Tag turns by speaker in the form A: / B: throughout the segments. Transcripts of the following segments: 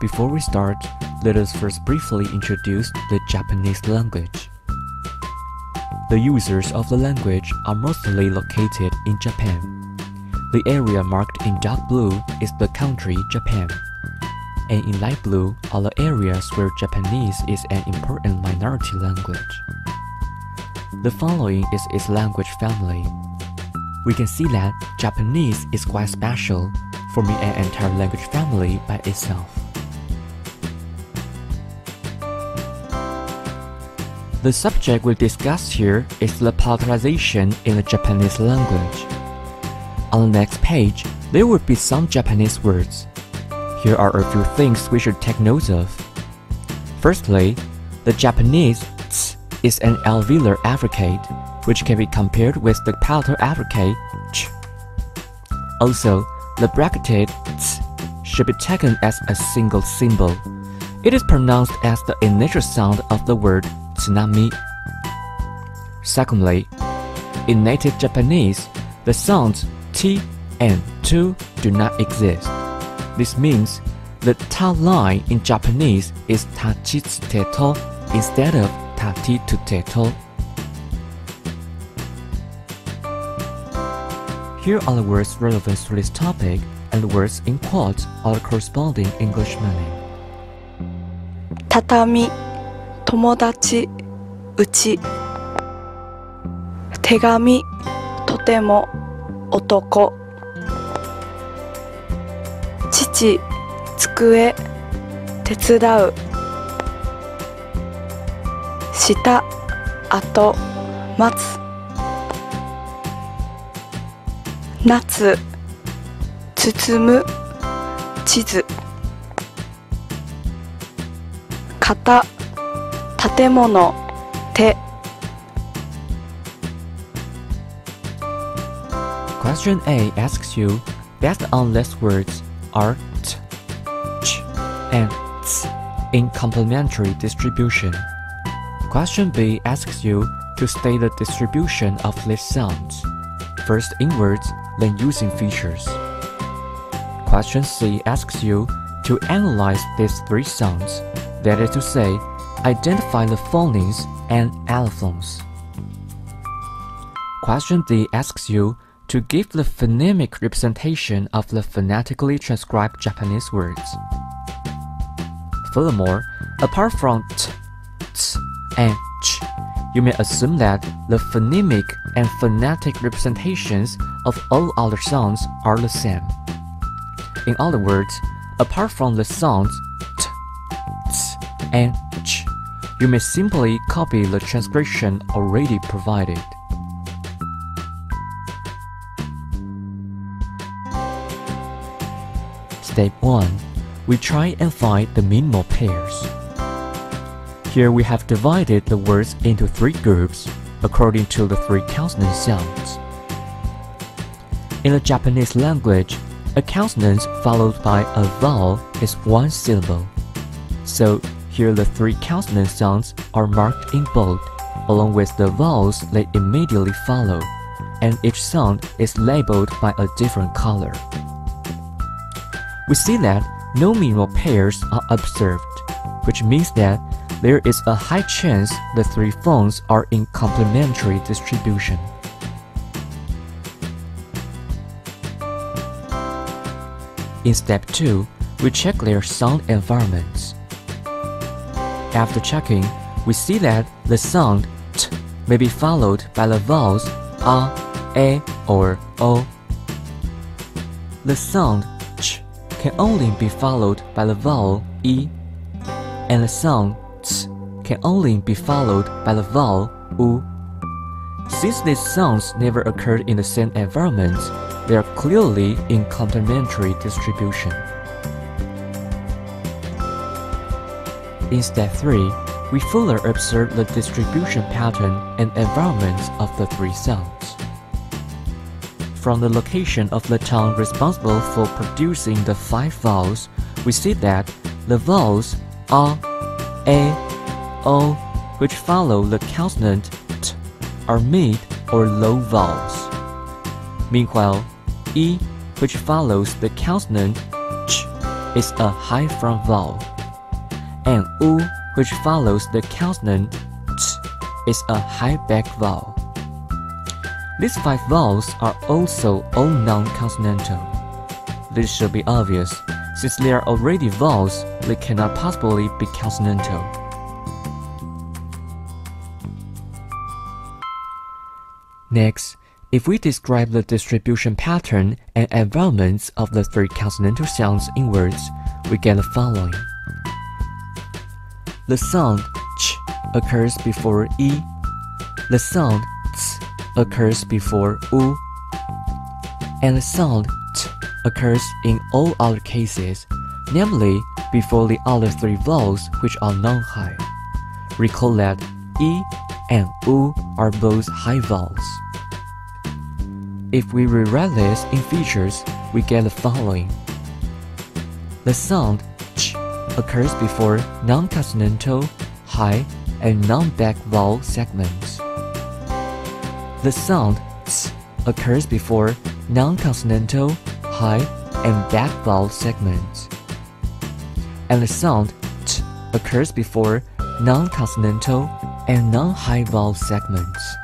A: Before we start, let us first briefly introduce the Japanese language. The users of the language are mostly located in Japan. The area marked in dark blue is the country Japan, and in light blue are the areas where Japanese is an important minority language. The following is its language family. We can see that Japanese is quite special, forming an entire language family by itself. The subject we discuss here is the palatalization in the Japanese language. On the next page, there will be some Japanese words. Here are a few things we should take note of. Firstly, the Japanese ts is an alveolar affricate, which can be compared with the palatal affricate ch. Also, the bracketed ts should be taken as a single symbol. It is pronounced as the initial sound of the word tsunami. Secondly, in native Japanese, the sounds t and tu do not exist. This means the ta line in Japanese is tachitsuteto instead of tatituteto. Here are the words relevant to this topic, and the words in quotes are the corresponding English meaning.
B: 畳友達うち。手紙とても男。父机手伝う。下後待つ。夏包む。地図。型建物手
A: Question A asks you, based on less words are t, ch, and ts in complementary distribution. Question B asks you to state the distribution of these sounds, first in words, then using features. Question C asks you to analyze these three sounds, that is to say, identify the phonemes and allophones. Question D asks you to give the phonemic representation of the phonetically transcribed Japanese words. Furthermore, apart from t, ts, and ch, you may assume that the phonemic and phonetic representations of all other sounds are the same. In other words, apart from the sounds t, ts, and you may simply copy the transcription already provided. Step 1. We try and find the minimal pairs. Here we have divided the words into three groups according to the three consonant sounds. In the Japanese language, a consonant followed by a vowel is one syllable. So here the three consonant sounds are marked in bold, along with the vowels they immediately follow, and each sound is labeled by a different color. We see that no minimal pairs are observed, which means that there is a high chance the three phones are in complementary distribution. In step 2, we check their sound environments. After checking, we see that the sound t may be followed by the vowels a, a, or o. The sound ch can only be followed by the vowel e, and the sound ts can only be followed by the vowel u. Since these sounds never occurred in the same environment, they are clearly in complementary distribution. In step 3, we further observe the distribution pattern and environments of the three sounds. From the location of the tongue responsible for producing the five vowels, we see that the vowels a, a, o, which follow the consonant t, are mid or low vowels. Meanwhile, e, which follows the consonant ch, is a high front vowel, and u, which follows the consonant t, is a high back vowel. These five vowels are also all non-consonantal. This should be obvious, since they are already vowels, they cannot possibly be consonantal. Next, if we describe the distribution pattern and environments of the three consonantal sounds in words, we get the following. The sound ch occurs before e. The sound ts occurs before u. And the sound t occurs in all other cases, namely before the other three vowels which are non-high. Recall that e and u are both high vowels. If we rewrite this in features, we get the following. The sound occurs before non-consonantal, high, and non-back vowel segments. The sound ts occurs before non-consonantal, high, and back vowel segments. And the sound t occurs before non-consonantal and non-high vowel segments.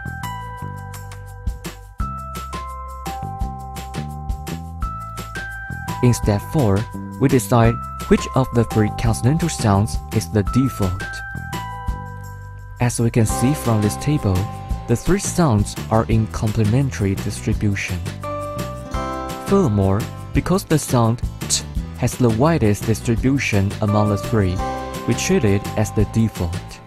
A: In step 4, we decide which of the three consonantal sounds is the default. As we can see from this table, the three sounds are in complementary distribution. Furthermore, because the sound t has the widest distribution among the three, we treat it as the default.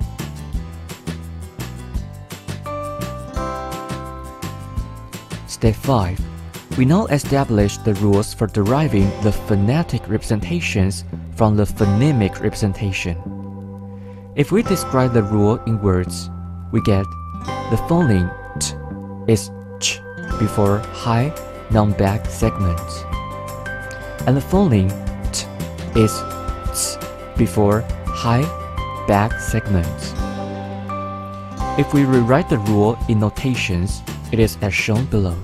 A: Step 5 we now establish the rules for deriving the phonetic representations from the phonemic representation. If we describe the rule in words, we get the phoneme t is ch before high non-back segments, and the phoneme t is ts before high back segments. If we rewrite the rule in notations, it is as shown below.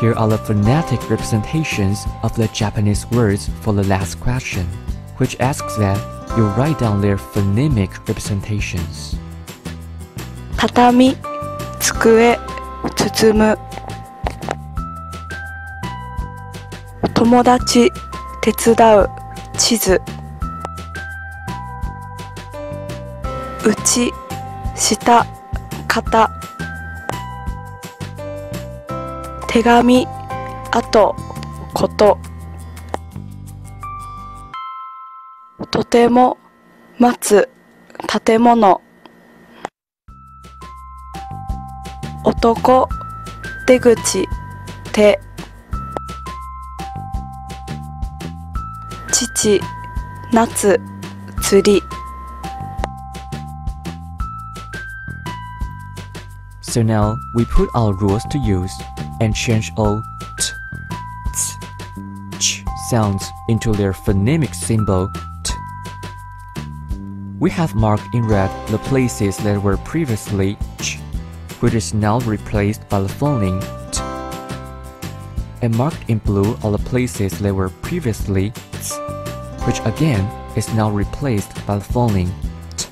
A: Here are the phonetic representations of the Japanese words for the last question, which asks that you write down their phonemic representations.
B: 畳、机、包む友達、手伝う、地図うち、下、肩 手紙あとこと。とても待つ建物。男出口手父夏釣り。
A: So now we put our rules to use and change all t, ts, ch sounds into their phonemic symbol t. We have marked in red the places that were previously ch, which is now replaced by the phoneme t. And marked in blue are the places that were previously ts, which again is now replaced by the phoneme t.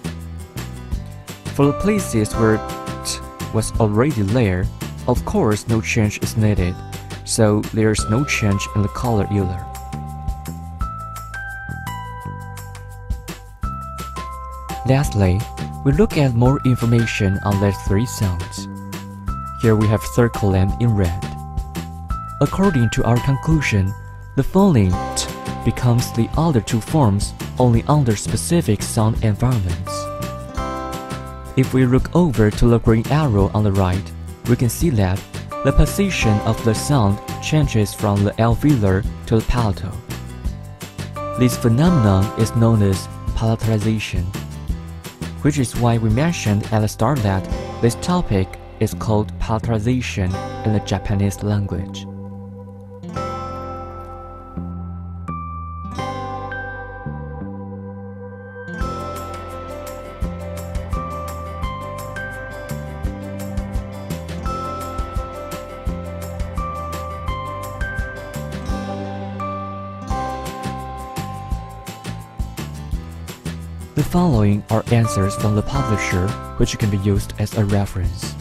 A: For the places where was already there, of course no change is needed, so there's no change in the color either. Lastly, we look at more information on the three sounds. Here we have circled them in red. According to our conclusion, the phoneme t becomes the other two forms only under specific sound environments. If we look over to the green arrow on the right, we can see that the position of the sound changes from the alveolar to the palatal. This phenomenon is known as palatalization, which is why we mentioned at the start that this topic is called palatalization in the Japanese language. Following are answers from the publisher which can be used as a reference.